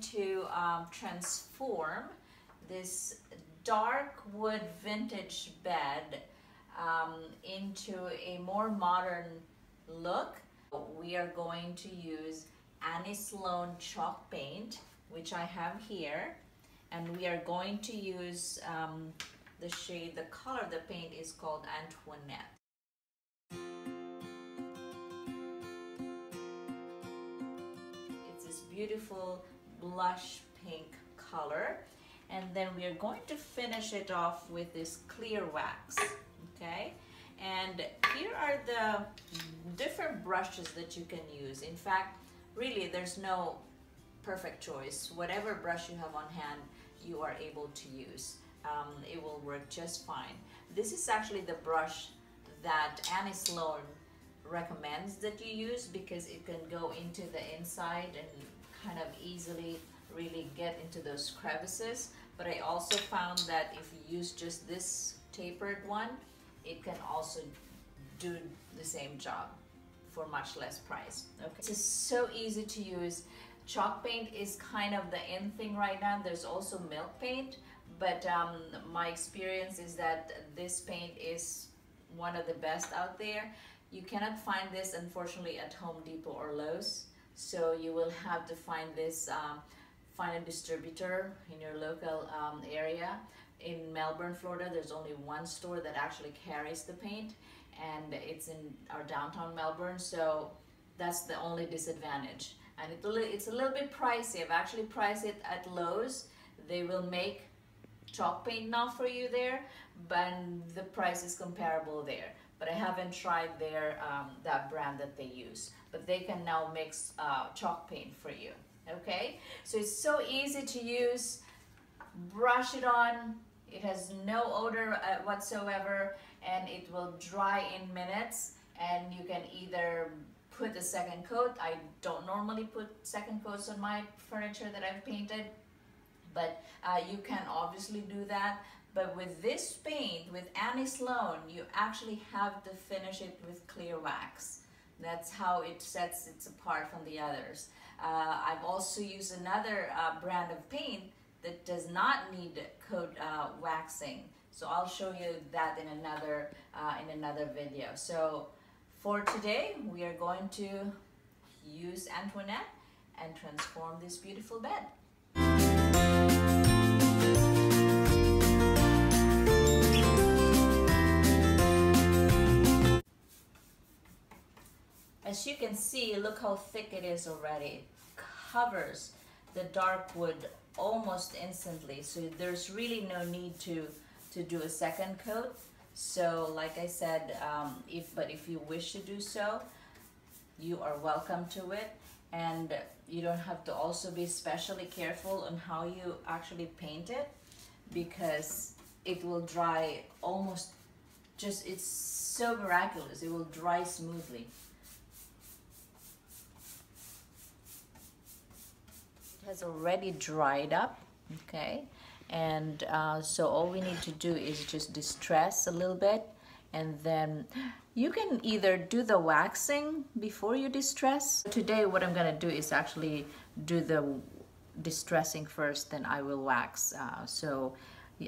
to um, transform this dark wood vintage bed um, into a more modern look. We are going to use Annie Sloan chalk paint, which I have here. And we are going to use um, the shade, the color of the paint is called Antoinette. It's this beautiful blush pink color. And then we are going to finish it off with this clear wax, okay? And here are the different brushes that you can use. In fact, really there's no perfect choice. Whatever brush you have on hand, you are able to use. Um, it will work just fine. This is actually the brush that Annie Sloan recommends that you use because it can go into the inside and kind of easily really get into those crevices. But I also found that if you use just this tapered one, it can also do the same job for much less price. Okay, it's so easy to use. Chalk paint is kind of the in thing right now. There's also milk paint, but um, my experience is that this paint is one of the best out there. You cannot find this unfortunately at Home Depot or Lowe's, so you will have to find this, um, find a distributor in your local um, area. In Melbourne, Florida, there's only one store that actually carries the paint and it's in our downtown Melbourne, so that's the only disadvantage and it, it's a little bit pricey. I've actually priced it at Lowe's. They will make chalk paint now for you there, but the price is comparable there. But I haven't tried their um, that brand that they use. But they can now mix uh, chalk paint for you. Okay, so it's so easy to use. Brush it on. It has no odor uh, whatsoever, and it will dry in minutes. And you can either put a second coat. I don't normally put second coats on my furniture that I've painted, but uh, you can obviously do that. But with this paint, with Annie Sloan, you actually have to finish it with clear wax. That's how it sets it apart from the others. Uh, I've also used another uh, brand of paint that does not need coat uh, waxing. So I'll show you that in another uh, in another video. So for today, we are going to use Antoinette and transform this beautiful bed. You can see, look how thick it is already. Covers the dark wood almost instantly, so there's really no need to, to do a second coat. So like I said, um, if but if you wish to do so, you are welcome to it. And you don't have to also be especially careful on how you actually paint it because it will dry almost just, it's so miraculous. It will dry smoothly. Has already dried up, okay? and uh, so all we need to do is just distress a little bit and then you can either do the waxing before you distress. Today what I'm gonna do is actually do the distressing first then I will wax. Uh, so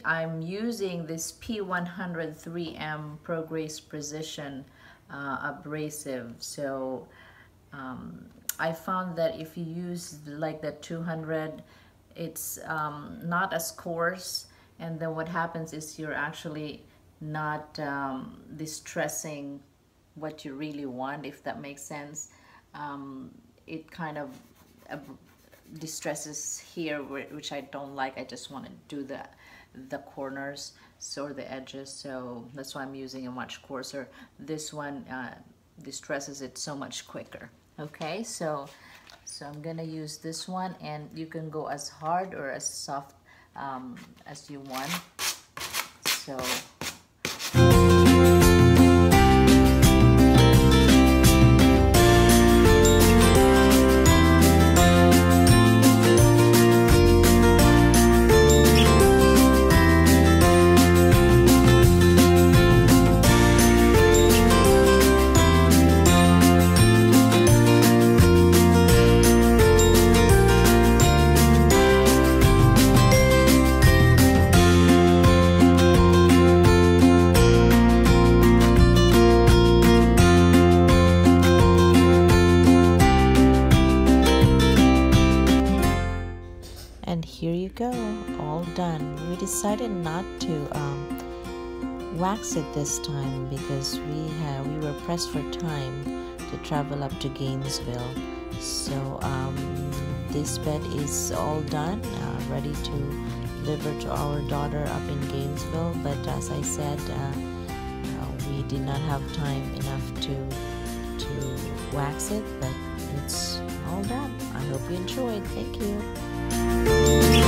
I'm using this P103M Pro Grade Precision uh, abrasive. So um, I found that if you use like the 200 it's um, not as coarse and then what happens is you're actually not um, distressing what you really want if that makes sense. Um, it kind of distresses here which I don't like I just want to do the the corners or the edges so that's why I'm using a much coarser. This one uh, distresses it so much quicker okay so so I'm gonna use this one and you can go as hard or as soft um, as you want. So go, all done. We decided not to um, wax it this time because we have we were pressed for time to travel up to Gainesville. So um, this bed is all done, uh, ready to deliver to our daughter up in Gainesville. But as I said, uh, uh, we did not have time enough to to wax it, but it's all done. I hope you enjoyed. Thank you.